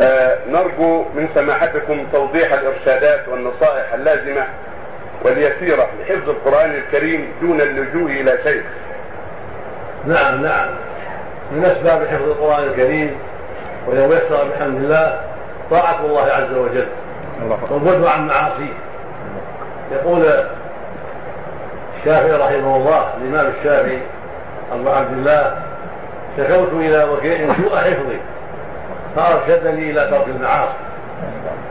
آه، نرجو من سماحتكم توضيح الإرشادات والنصائح اللازمة واليسيرة لحفظ القرآن الكريم دون اللجوء إلى شيخ. نعم نعم. من اسباب حفظ القرآن الكريم ولو يسر بحمد الله طاعة الله عز وجل. والبعد عن معاصيه. يقول الشافعي رحمه الله الإمام الشافعي أبو عبد الله شكوت إلى وكيع سوء حفظي فارشدني إلى ترك المعاصي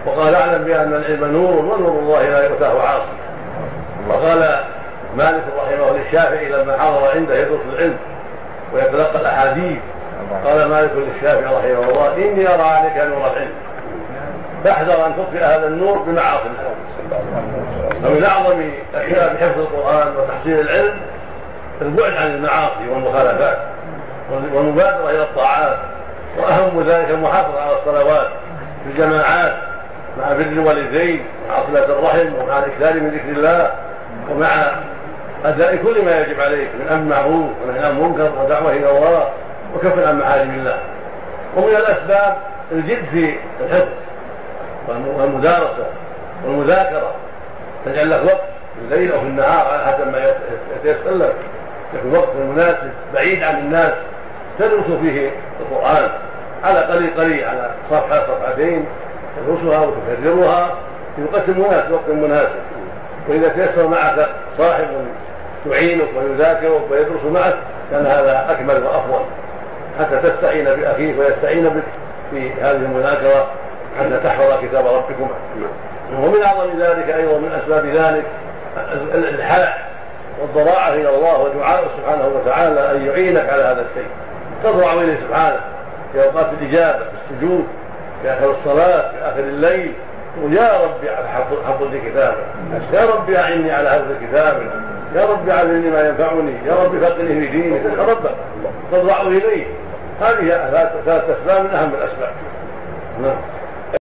وقال أعلم بأن العلم نور ونور الله لا يؤتاه عاصي وقال مالك رحمه للشافعي لما حضر عنده يدرس العلم ويتلقى الأحاديث. قال مالك للشافعي رحمه الله إني أرى عليك نور العلم. فاحذر أن تطفئ هذا النور بمعاصي ومن أعظم أشياء بحفظ القرآن وتحصيل العلم البعد عن المعاصي والمخالفات والمبادرة إلى الطاعات. وأهم ذلك المحافظة على الصلوات في الجماعات مع بر الوالدين مع صلة الرحم ومع الإكثار من ذكر الله ومع أداء كل ما يجب عليك من أمر معروف ونهي عن منكر ودعوة إلى الله وكف عن محارم الله ومن الأسباب الجد في الحفظ والمدارسة والمذاكرة. تجعل لك وقت في الليل أو في النهار على حسب ما يتيسر لك. يكون وقت مناسب بعيد عن الناس. تدرس فيه القرآن. على قليل قليل على صفحة صفحتين تدرسها وتكررها وقت مناسب وقت مناسب. وإذا تيسر معك صاحب يعينك ويذاكرك ويدرس معك كان هذا أكمل وأفضل. حتى تستعين بأخيك ويستعين بك في هذه المذاكرة حتى تحفظ كتاب ربكما. ومن أعظم ذلك أيضا من أسباب ذلك الالحاح والضراعة إلى الله ودعاء سبحانه وتعالى أن يعينك على هذا الشيء. تضرع إليه سبحانه. في أوقات الإجابة في السجود في آخر الصلاة في آخر الليل. ويا ربي حفظ لي كتابة. يا ربي أعني على هذا الكتاب يا ربي علمني ما ينفعني. يا ربي فقني في دينك ربك تضرع إليه. هذه ثلاث اسباب من أهم الاسباب نعم.